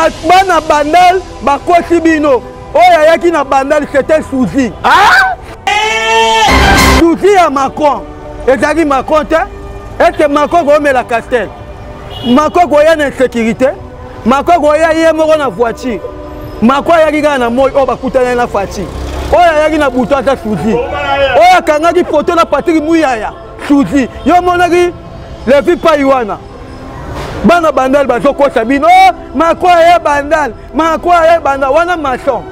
bana bandal bakosi bino oyo ayaki na bandal c'était souzi ah! souzi ya macron ezalaki macron te ete macron koomela castel macron koya na insécurité macron koya ye moko na voiture macron ayaki kaka na moi oyo bakutanaki na fati oyo ayaki na butu aza souzi oyo akangaki poto na patrik muyaya souci yo omonaki levi pai wana bana bandal bazokosa bino oh, makoya ya bandal makoya ya bandal wana mason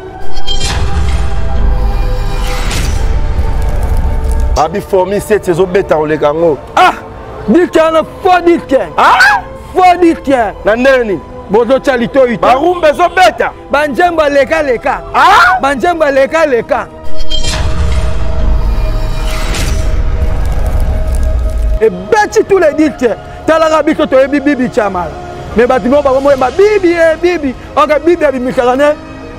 abi formi seti ezobeta koleka yango ah diske wana fo diske ah? fo diske na ndenge nini bozotya litoi te barumba ezobeta banzembo alekaleka ah? banzembo alekaleka ebeti tous les dite talaka biso toyebi bibi camala me bato moko bakomoyemba bibi e eh, bibi oka bibi abimisaka ne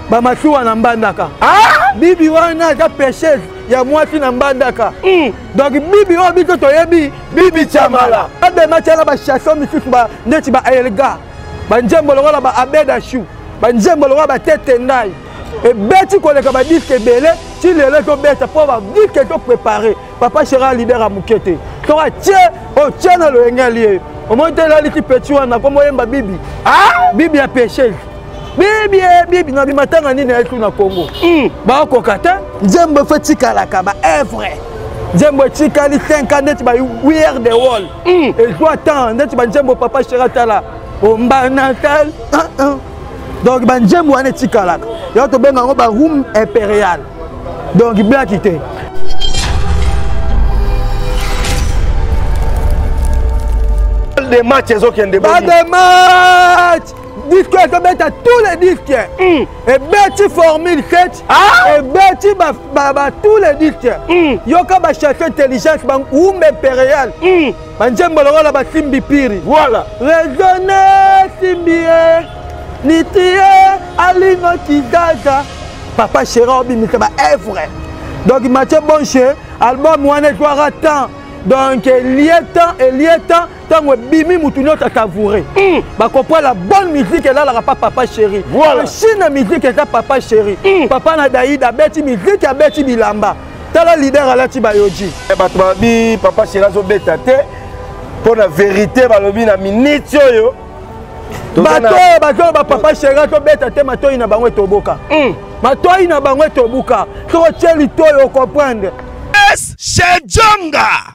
bamasuwa na mbandaka ah! bibi wana eza peches ya mwasi na mbandaka hmm. donc bibi oyo biso toyebi bibi camala abema tiaka bachanson misusu neti baelga banzembo lokola baabedashu banzembo lokola batetendai ebeti koleka badiske ebele ti lelo ekobeta mpo badiske eto prépare papa chera leader ya moke te soko atie otie na loyenge ya liye omoni te elaliki peti wana nkombo oyemba bibi ah! bibi ya peche bibi eh, bibi na bimatanga nini ayaki na congo hmm. bakoka te nzembo efo etikalaka baevre nzembo etikali 5 ans ndeti ba wear the wall hmm. ezwa temps ndeti banzembo papa chera tala ombanatal ah, ah. donc banzembo wana etikalaka yango tobenga yango baroum impérial donc blaki te de match ezokende ba de match disque ekobeta tous les disques hmm. ebeti formule kate ah! ebeti tous les disques hmm. yoka bachef intelligence baumbe impérial hmm. banjembo lokola basimbi piri voilà raisonne simbi ye nitie alingo kizaza papa chera obimisa baevre donc mathieu bonche album wana etwaka temps donc elie temps elie temps ntango ebimi motu nyonso asavoure mm. bakompre la bonne musique elalaka pa papa chéri voilà. chine musique eza papa chéri mm. papa na daida abeti musique abeti bilamba tala leader alati bayoji eh, bato babi papa shela azobeta te mpo na verité balobi na miniti oyo bato oyo bato oyo bapapa shela tobeta te matoi na bango etoboka hmm. matoi na bango etobuka soko tie litoi okomprendre es chez jonga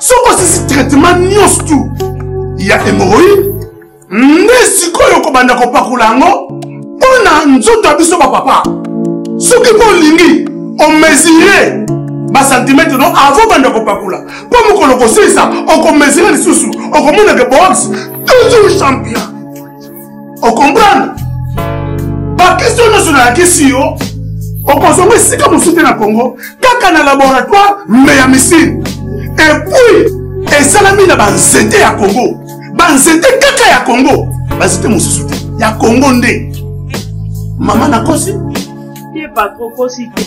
soki osisi traitement nyonso tu ya hémoroïde nde sikoyo okobanda kopakola yango mpo na nzoto ya biso bapapa soki mpo olingi omesire basantimetre no avant banda kopakola mpo mokolo kosilisa okomesire lisusu okomonake box toujours champion okomprendre bakestio nyonso nayakisi yo okozonga esika mosusu te na congo kaka na laboratoire me ya misine epuis esalami na banzete ya congo banzete kaka ya congo banzete mosusu te ya congo nde mama nakosi ye patro kosi te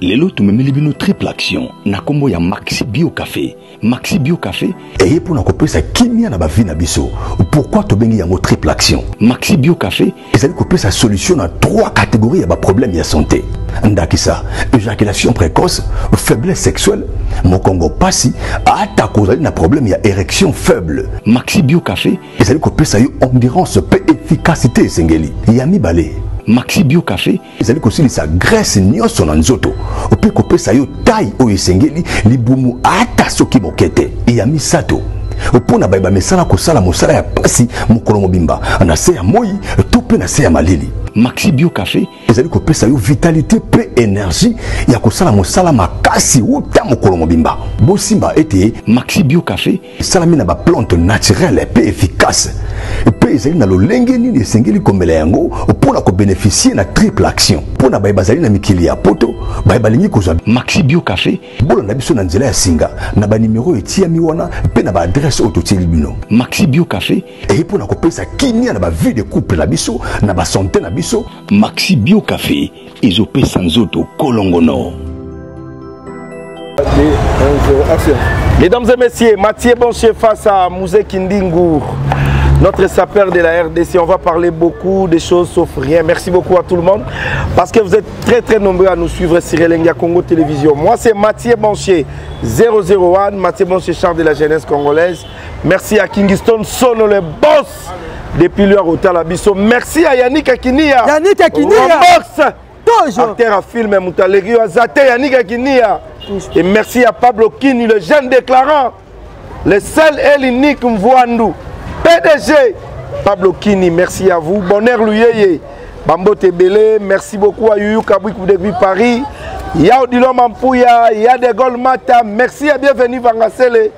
lelo tumemeli bino triple action na kombo ya maxi bio cafe maxi bio cafe eye mpo na kopesa kimia na bavi na biso pourkui tobengi yango triple action maxi bio cafe ezali kopesa solution na trois catégories ya baproblème ya santé ndakisa éjaculation précoce faiblesse sexuelle mokongo mpasi atako ozali na problème ya érection faible maxi bio café ezali kopesa yo endurance mpe efficacité esengeli ya mibale maxi bio café ezali kosilisa grese nyonso na nzoto mpe kopesa yo tai oyo esengeli libumu ata soki moke te ya misato mpo na baye bamesana kosala mosala ya mpasi mokolo mobimba na se ya moi to mpe na se ya malili maxi bio cafe ezali kopesa yo vitalite mpe energie ya kosala mosala makasi uta mokolo mobimba bosimba ete maxi bio cafe esalami na baplante naturele mpe efficace mpe ezali na lolenge nini esengeli komela yango mpo na kobeneficie na triple action mpo na baye bazali na mikili ya poto baye balingi kozwa maxi bio cafe bolanda biso na nzela ya singa na banimero etiyami wana mpe na baadrese oyo totieli bino maxi bio cafe eye mpo na kopesa kimia na bavie de couple na biso na basante na biso maxi bio cafe ezopesa nzoto kolongono Mesdames et messieurs, Mathieu Boncher face à Mouzé Kindingour. notre sapeur de la RDC. On va parler beaucoup de choses sauf rien. Merci beaucoup à tout le monde parce que vous êtes très très nombreux à nous suivre sur Elenga Congo Télévision. Moi c'est Mathieu Banchier 001, Mathieu Banchier chef de la jeunesse congolaise. Merci à Kingston sonne le boss depuis lui akotala biso merci ya yanika kinia yanika kinia toujours acteur ya film moto aleki yo aza te yanika kinia et merci à pablo kini le jeune déclarant le seul et l'unique mvuandu pdg pablo kini merci à vous bonheur luyeye bambote ebele merci beaucoup à yuyu kabwik depuis paris ya odiloma mpuya ya de gol mata merci ya bienvenu vangasele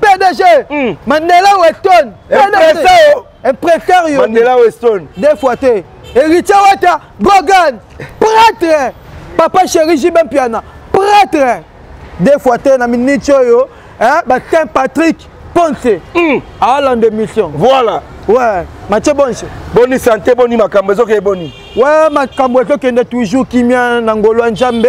pdg hmm. mandela weston impresario weston deux fois te héritier wata gogan prêtre papa chéri jibe mpiana prêtre deux fois te na minute oyo ba saint patrick ponce hmm. alanda émission voilà ouais matie bonse boni santé boni makambo ezokende boni ouais makambo ezokende toujours kimia na ngolo ya nzambe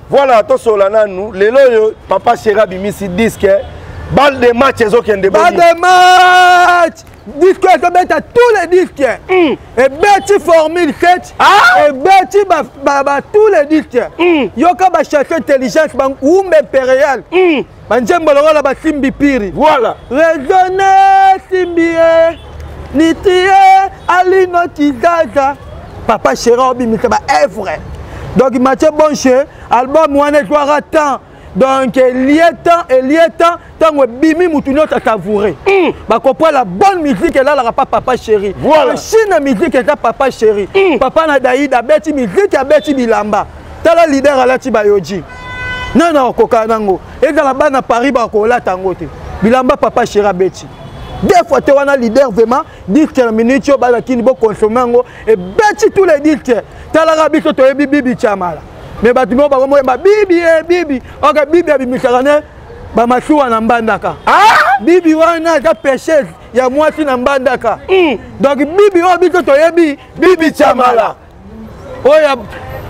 Voilà tosolola nanu lelo oyo papa Shera bimisi disque balle de match ezokende boni. Balle de match disque ekobeta tous les disques mm. ebeti formule ket ah? ebeti ba, ba, ba, tous les disques mm. yoka bachake intelligence bawumba impérial mm. banzembo lokola basimbi piri voilà raisonne simbi e nitie alino kizaza papa chera obimisa baevre donc mathieu bonche album wana ezwaka temps donc elie temps elie temps ntango ebimi motu nyonso asavoure mm. bakopoa la bonne musique elalaka pa papa chéri voilà. chine musique eza papa chéri mm. papa na daida abeti musique abeti bilamba tala leader alati bayoji nani akokana nango ezala bana paris bakolata yango te bilamba papa sheri abeti deux fois te wana leader vraiment dilte na minute oyo bana kini bokonsome yango ebeti tous les dilte talaka biso toyebi bibi tiamala me bato moko bakomoyemba bibi e bibi oka bibi abimisaka ne bamasuwa na mbandaka ah! bibi wana eza pechese ya mwasi na mbandaka hmm. donc bibi oyo biso toyebi bibi tiamala oyo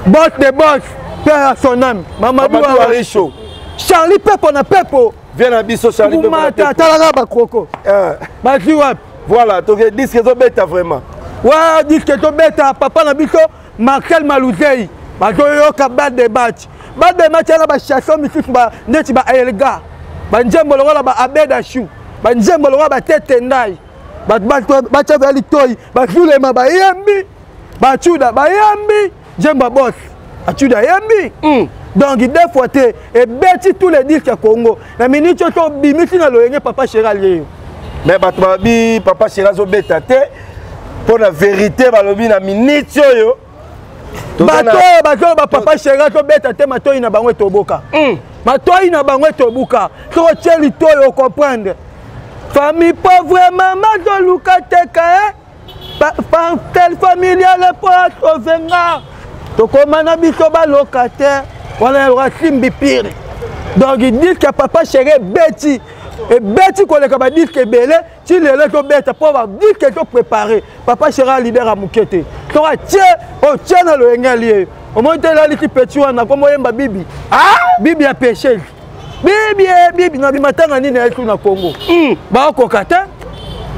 boss de boss père à son âme mamadou arisho charlie pepo na pepo vie na biso charlie pepo na pepo talaka ba kroko eh. bazwi wapi voilà toke disque ezobeta vraiment wa disque ezobeta papa na biso marcel maluzei bazoyoka bad de match bad de match yana bachasson misusu neti ba elga banzembo lokola ba abeda chou banzembo lokola batete ndai batyaka litoi bazulema bayembi bacuda bayambi jemba bos acuda ayambi mm. donc deux fois te ebeti tous les disques ya congo na minute oyo tobimisi na loyenge papa sheri alie yo mais bato balobi papa sheri azobeta te mpo na verité balobi na minute oyo bato oyo bazoyo bapapa sheri azobeta te matoi na bango etoboka mm. matoi na bango etobuka soki otie litoi okomprendre famille pauvre mama zoluka teka eh? parcelle familiale mpo asove nga tokoma na biso baloka te wana yaloka simbi pire donc diske ya papa chéri ebeti ebeti koleka badiske ebele ti lelo tobeta mpo badiske toprépare papa chéri ya lider ya moke te soki atie otie na loyenge ya liye omoni te elaliki peti wana nkombo oyemba bibi ah! bibi ya péchese bibiebibi na bimatanga nini ayaki na congo hmm. bakoka te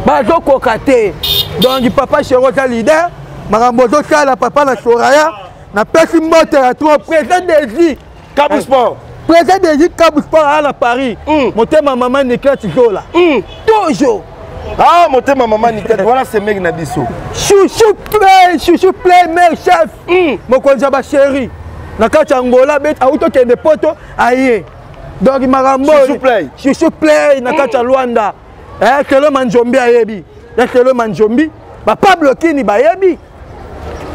bazokoka te donc papa shero oza leader makambo ozosala papa na soraya napesi mbote ya tro présent desi kabu sport présent desi kabu sport aa na paris hmm. motema mama niklati zola hmm. toujours ah motema mama niklati wana semeki na biso chouchou play chouchou play mère chef mm. mokonzi ya basheri na kati ya ngola bet auti okende poto aye donc makambo chouchou play na kati ya lwanda eh, kelo manzombi ayebi ya kelo manzombi bapablo kini bayebi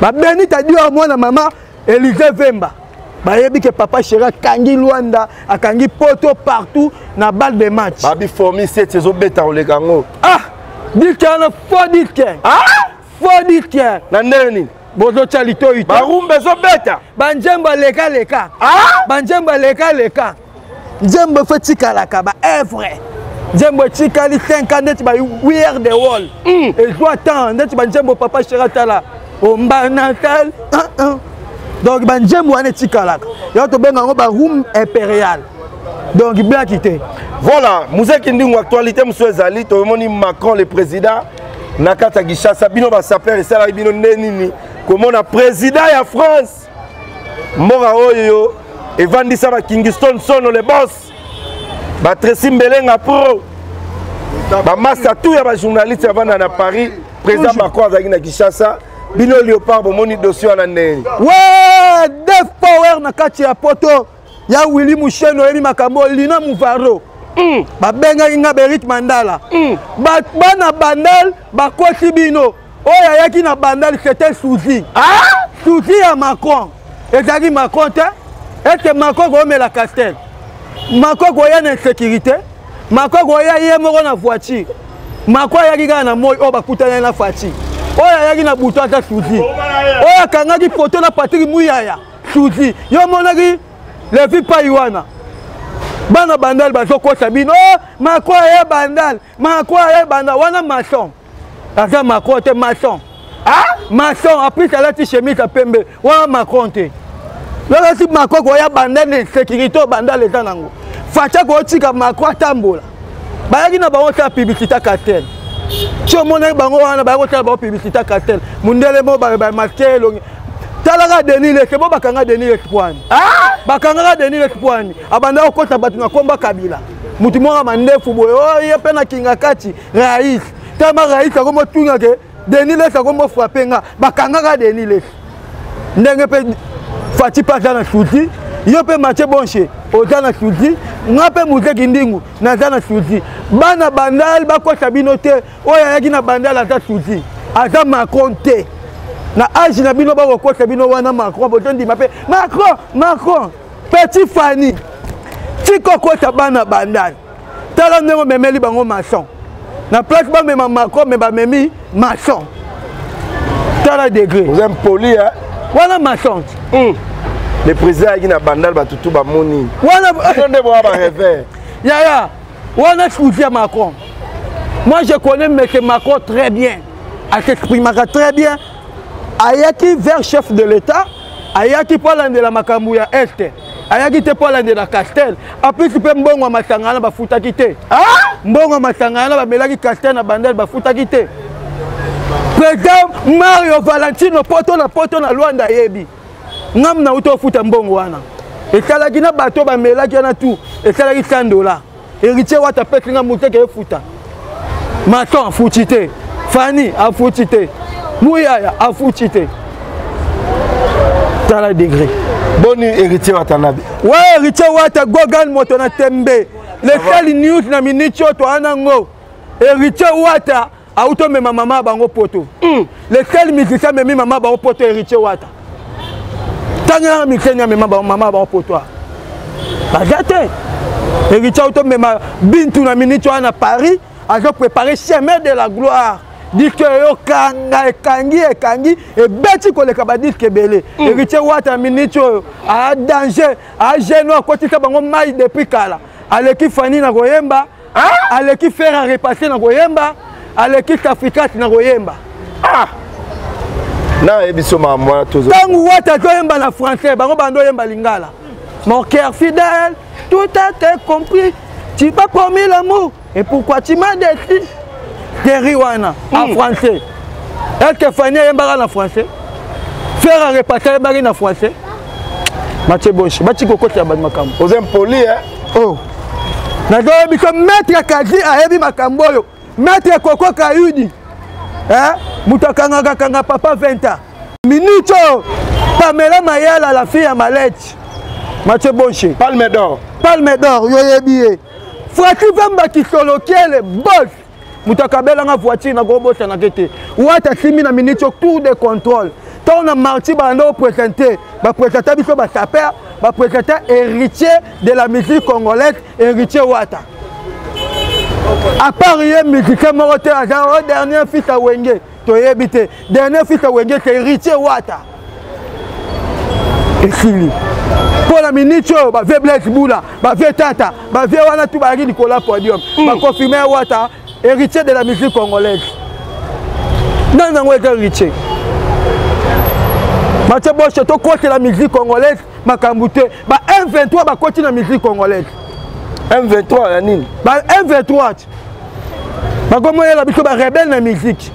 babeni tadior mwana mama elize vemba bayebi ke papa sheri akangi lwanda akangi poto partout na balle de match babi formi seti ezobeta koleka yango ah dilke wana fo dilke ah! fo dilke na ndenge nini bozotya litoi barumba ezobeta banzembo aleka leka ah? banzembo aleka leka nzembo efo etikalaka baevre nzembo etikali 5 ans ndeti ba wear the wall mm. ezwa temps ndeti banzembo papa shera tala omba natal uh ah, -uh. Ah. donc banzembo wana etikalaka yango tobenga yango baroom impérial donc blaki te voilà muzeki ndingo actualité mosusu ezali tomoni macron le président na kati ya kinshasa bino basaper esalaki bino nde nini komona président ya france mboka oyo evandisa bakingiston sono le bos batresi mbelenga pro bamasta tu ya bajournaliste avanda na paris président macron azalaki na kinshasa bino leopard bomoni dossier wana ndenge we def power na kati ya poto ya willi musheno oyebi makambo oyo lina muvaro mm. babengaki nga berik mandala mm. bana bandal bakoti bino oyo ayaki na bandal c'était souzi ah? souzi ya macron ezalaki macron te ete macron koomela castel macron koya na insécurité macron koya ye moko na voiture macron ayaki kaka na moi oyo bakutanaki na faci oyo ayaki na butu aza souzi oyo akangaki poto na patrik muyaya suzi yo omonaki levi pai wana bana bandal bazokosa bino oh, makwa ye bandal makwa ye bandal wana mason aza macron te mason ah? mason aplis alati chemise ya pembe wana macron te lolasi macron koya bandal na insécurité oyo bandal eza nango faca koyotika macron atambola bayaki na bango ta publicité cartel ti omonaki bango wana bayaki kotala bango publicité cartel mundele mo bamate elongi talaka denis leke bo bakanga denis leke pwani ah! bakangaka denis leke pwani abandaki kokota bato na komba kabila motu moko mandefu boye oye oh, mpe na kingakati rais tama rais akomotuna ke Denis Lesi akombo frappe nga bakangaka Denis Lesi ndenge mpe Fati mpe aza na souci yo mpe Mathieu Bonche oza na souci nga mpe Muze Kindingu naza na souci bana bandal bakosa bino te oyo ayaki na bandal aza souci aza Macron te na age na bino bakokosa bino wana Macron bozondima mpe Macron Macron petit Fanny tikokosa bana bandal tala ndenge omemeli bango maçon na place bamema macron me bamemi maçon tala degré oza impoli hein? wana maçon mm. le président ayaki na bandal bato tu bamoni wana nde boya barevere yaya wana sousi ya macron moi je connais monsieur macron très bien asexprimaka très bien ayaki vers chef de l'état ayaki mpo alandela makambo ya este ayaki te mpo alandela castel apesi mpe mbongo ya masangana na bafutaki te ah! mbongo ya masangana na bamelaki castel na bandele bafutaki te président mario valentino poto na poto na lwanda ayebi ngamu na uta ofuta mbongo wana esalaki na bato bamelaki wana tu esalaki 100 dollars Héritier wata apesi nga moto eke efuta maton afuti te fani afuti te muyaya afuti te tala degré boni héritier watanabe wa héritier wata gogan moto na tembe letali news na minute oyo toana yango héritier wata auti omema mama ya bango poto mm. le seul musicien amemi mama ya bango poto héritier wata tangelanga musicien nini amema mama ya bango poto a baza te héritier auti omema bintu na miniti wana na paris azo prépare chemin de la gloire diske eyokanga ekangi ekangi ebeti koleka badiske ebele mm. héritier wata na miniti oyo aa danger aa geno akotisa bango mai depuis kala aleki fani na koyemba ah? aleki fere arepase na koyemba aleki tafikat na koyemba ah! nayebisi yo makambo wana tozo ntango wata azoyemba na français bango bando oyemba lingala mon cœur fidèle tout a été compris tu pas promis l'amour et pourquoi tu m'as déçu teri wana en hmm. français est-ce que Fanny ayembaka na français Ferre arepati ayembaki na français Mathieu Boshi bati kokotela bato makambo oza impoli eh? oh nazoyebi ko maître kazi ayebi makambo oyo maître koko kayudi eh? moto akangaka kanga papa 20 ans minute oyo pamela mayala la fille ya malete mathieu bonche palme d'or palme d'or yo oyebi ye fraki vamba kisolokiele bos moto akabela nga voiture nakobotanake te wata asimbi na minute yo tour de contrôle ntango na marti balanda opresente bapresenta biso basaper bapresenta héritier de la musique congolaise héritier wata apart ye musicien moko te aza o dernier fils ya wenge toyebi te dernier fita wenge te héritier wata esili mpo na miniti oyo bavie blaise bula bavie tata bavie wana tu bayaki likolo ya podium mm. baconfirme wata héritier de la musique congolaise nani yango eza héritier matie boshe tokotela musique congolaise makambo te ba m23 bakoti na musique congolaise m23 ya nini ba m23 bakomoyela biso barebele na musique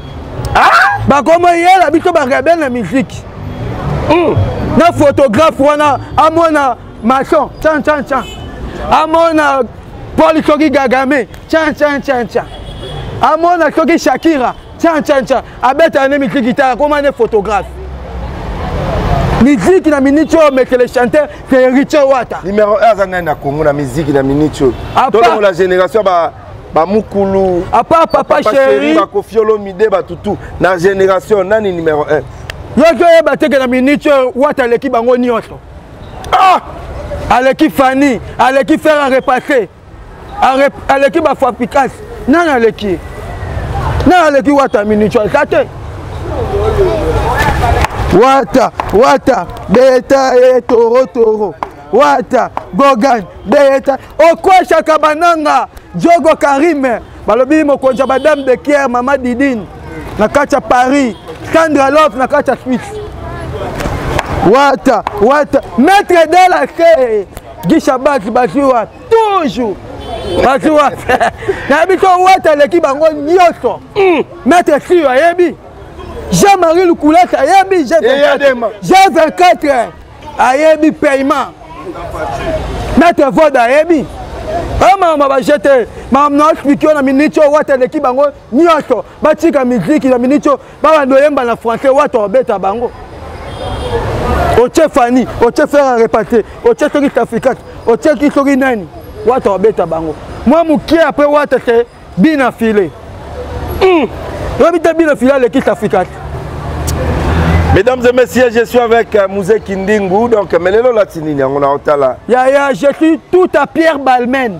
ah! bakomoyela biso barebele na musique hmm. na photographe wana amona mason can can can amona poli soki gagame can can can can amona soki shakira cancanca abetaka nde mitiki tala koma nde photographe miziki na miniti oyo mekele chanteur c'est richer wata numero 1 aza ngai na congo na miziki na miniti oyo tolongola génération ba bamukulu apa papa chéri bakofiolo mide batutu na génération nani numero 1 yoki oyeba teke na miniti oyo wata aleki bango nyonso ah! aleki fani aleki fer a repasse aleki bafapikas nani aleki nani aleki wata minico eza te wata wata beta ye toro toro wata gogan beta okweshaka bananga jogo karime balobi mokonzi ya badame de kiere mama didine na kati ya paris sandra love na kati ya suisse wata wata maître de la cre gisha baki bazwi wapi toujours bazwi wapi nayebi to wati aleki bango nyonso hmm. maître sio ayebi jean marie lukulata ayebi g 24 ayebi paiement maître vode ayebi amama bajete mamna explike yo na miniti oyo wata eleki bango nyonso batika miziki na miniti oyo bawa doyemba na français watu obeta bango otie fani otie fera repate otie soki tafikate otie ki soki nani watu obeta bango mwa mokie apres wata te bina file hmm. oyebi te bina file aleki tafikate Mesdames et messieurs, je suis avec euh, Mouzé Kindingu. Donc, Melelo Latinini, on a Yaya, je suis tout à Pierre Balmen.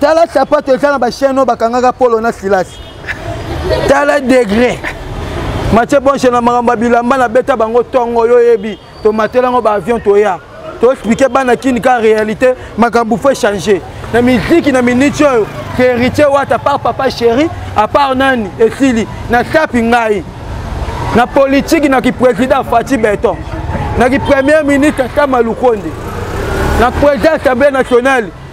tala sapato eza na bachaine oyo bakangaka polo na silasi tala degre matie bonche na makambo ya bilamba nabeta bango ntongo yo oyebi tomatela yango baavion toya toexplike bana kini ka réalité makambo fo echange na miziki na miniti oyo héritier wata par papa chéri apart nani esili nasapi ngai na politiki na kiprésident fati beton na kipremier ministre kama lukonde na président assemblée nationale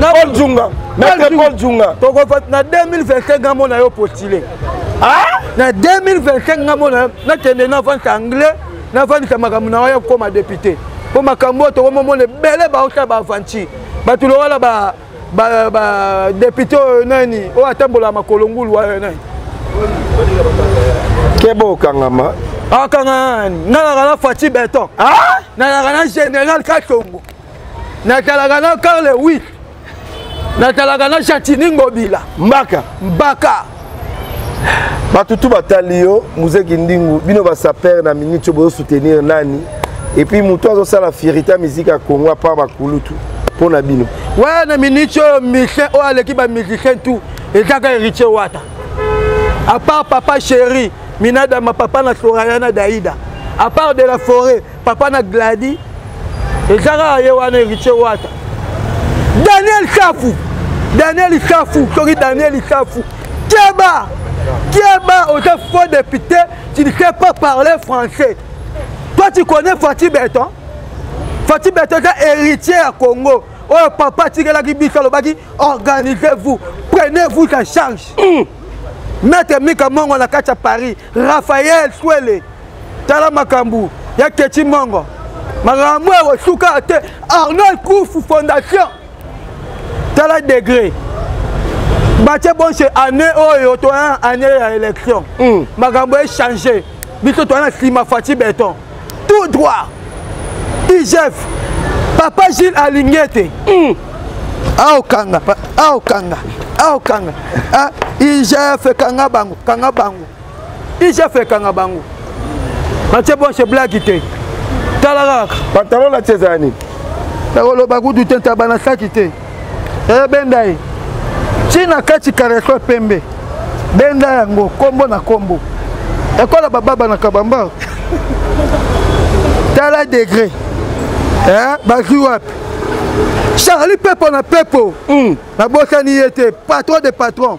Paul Djunga. Maître Paul Djunga. Toko na 2025 nga mona yo postuler. Ah? Na 2025 nga mona na tende na vente anglais, na vente makambo na yo koma député. Po makambo to mo mona belé ba ota ba aventure. Ba tu lokola ba ba ba député oyo nani oyo atambola makolo ngulu wayo nani. Kebo okangama. Akangani. Nga na kana Fatih Beton. Ah? Na na kana général Katongo. natalaka na carle wi natalaka na chatini ngobila mbaka mbaka bato tu batali yo muzeki ndingu bino basapere na minute oyo bozosoutenir nani epuis motu azosala firita miziki ya kongo apart bakulutu mpo na bino we na minute oyo musicien oyo aleki bamusicien tu ezaka héritier wata apart papa chéri minadama papa na soraya na daida apart de la forêt papa na gladi eza kaka ye wana eritie wata daniel safu daniel safu soki daniel safu keba keba oza faux député tu ne sais pas parler français toi tu connais fati beton fati beton eza héritier ya congo oyo papa atikelaki biso alobaki organisez vous prenez vous en charge mm. maître mika mongo na kati ya paris raphaël swele tala makambo ya kechi mongo makambo ya kosuka te arnold kufu fondation tala degre batie bonse année oyo toya année ya élection hmm. makambo echange biso toya na nsima fati beton tout droit igf papa gile alingi ete hmm. aokanga aokanga aokanga igf kanga bango kanga bango igf ekanga bango batie boshe blaki te tala kaka pantalon na cesar nini nakoloba kutu te ntaba na saki te ebenda ye ntina kati kareso pembe benda yango nkombo na nkombo ekola bababa na kabamba tala degre eh, bazwi wapi charli pepo na pepo mm. nabosani ye te patron de patron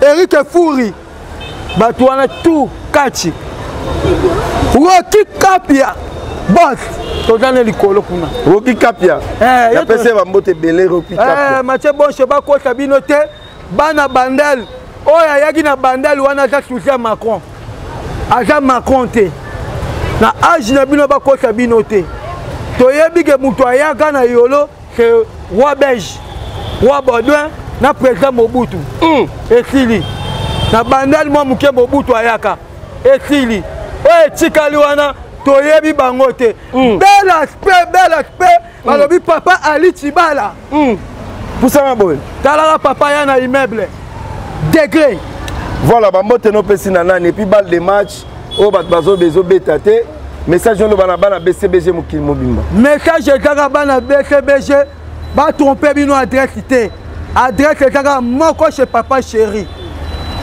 Eric Furi bato wana tout kachi Rocky Kapia boss toza na likolo kuna Rocky Kapia eh, napesi bambote ebele Rocky eh, Kapia eh, Mathieu Bosho bakota bino te bana bandal oyo ayaki na bandal wana aza souci ya Macron aza Macron te na age na bino bakota bino te toyebi ke moto ayaka na yolo que roi belge roi baudouin na président mobutu mm. esili na bandali mwa moke mobutu ayaka esili oyo etikali wana toyebi bango te mm. bel aspect bel aspect mm. balobi papa ali cibala mm. pusana boye talaka papa ya na immeuble degre voilà bambote nopesi na nani epuis balle de match oyo bato bazoba ezobeta te message oloba na bana bcbg mokili mobimba message ezaka bana bcbg batrompe bino adresse te adresse ezaka moko chez papa chéri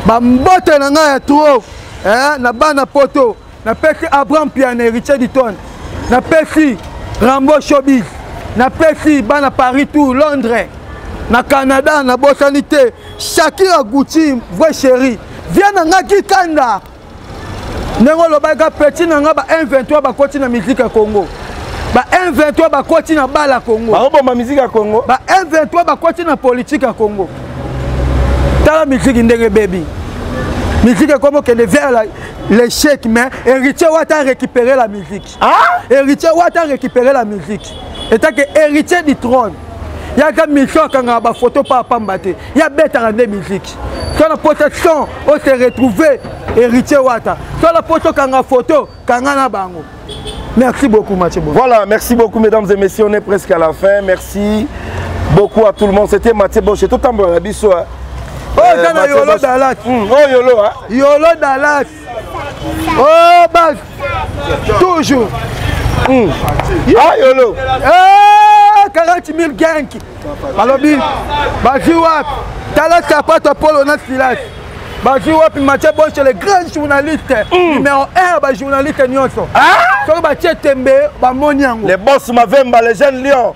bambote na ngai ya trop eh, na bana poto napesi abraham piane riche diton napesi rambo shobis napesi bana paris tour londres na canada nabosani te shakira gucci vrai chéri vie na ngai kikanda ndenge olobaki ka petit na nga ba m23 bakoti na miziki ya congo ba m23 bakoti na bala congo baoboma miziki ya congo ba m23 bakoti na politike ya congo tala miziki ndenge bebi miziki ekomi okende vers l'échec mais héritier wata récupérer la musique ah? héritier wata récupérer la musique etake héritier du trône yaka mission akangaka bafoto mpa apamba te ye abetaka nde miziki so na poto son ose retrouve héritier wata so na poto kanga foto kanga na bango merci beaucoup matiebo voilà merci beaucoup mesdames et messieurs on est presque à la fin merci beaucoup à tout le monde c'était matie boche totambola na biso oyo eza na yolo dalak oyo yolo yolo dalak oh base toujours hmm. ayolo ah, 40 eh, 000 ganki balobi bazwi wapi tala sapato apolo na silasi bazwi wapi mathieu bonche le grand journaliste hmm. numéro 1 bajournaliste nyonso ah! soki batie tembe bamoni yango le bos mavemba le jeune lion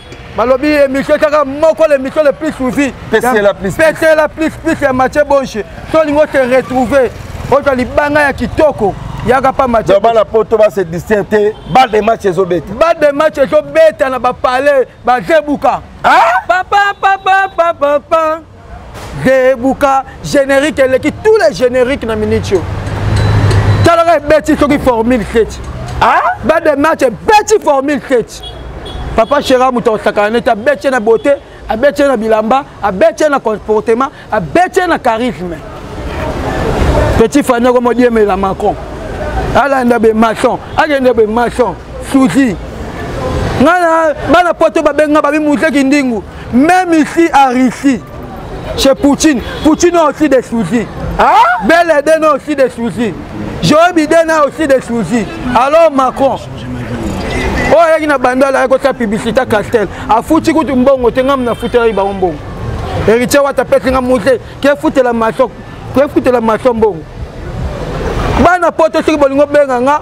balobi émission kaka moko le mission le plus suivi pesela plus pesela plus plus ya mathieu bonche tolingi ote retrouver ozwa libanga ya kitoko yaka pa match bana poto ba se distraire te bal de match ezobeta bal de match ezobeta na bapalais bazebuka papa papa papa papa debuka générique eleki tous les génériques na minute yo talaka ebeti soki formule tete ba de match ebeti formule tete papa chera moto akosakana neti abeti na beauté abeti na bilamba abeti na comportement abeti na charisme petit fani oko modiemela macron alanda bemaçon akende bemaçon souzi ngai bana poto babenga babi muzeki ndingu Même ici en Russie, chez Poutine, Poutine a aussi des soucis. Hein? Bel Eden a aussi des soucis. Joe Biden a aussi des soucis. Alors Macron, oyo ayaki na bandala ayaki kosala publicité ya castel afuti kutu mbongo te ngai nafutelaki bango mbongo héritier wata apesi ngai muse kefutela maso kefutela maso mbongo bana poto soki bolingi obenga nga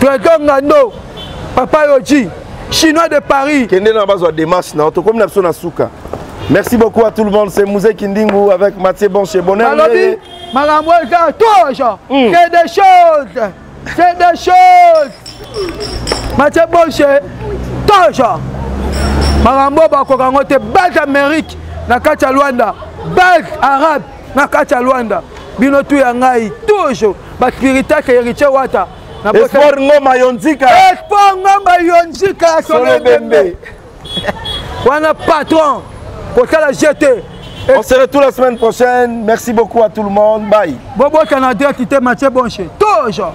Clayton Ngando, Papa Yoji, Chinois de Paris. Kende na bazwa démarche na tokomi na biso na suka. Merci beaucoup à tout le monde, c'est Mouzé Kindingu avec Mathieu Bonche Bonheur. Alobi, makambo eza toujours, mm. c'est des choses, c'est des choses. Mathieu Bonche, toujours. Makambo bakoka ngo te base Amérique na kati ya Luanda, base arabe. na kati ya lwanda bino tu ya ngai toujours baspiritake heritie wata esport ngoma yo nzika esport ngoma yo nzika ya solobembe wana patron kotala jete On se retrouve la semaine prochaine. Merci beaucoup à tout le monde. Bye. Bobo Canadien qui te matché bonché. Toujours.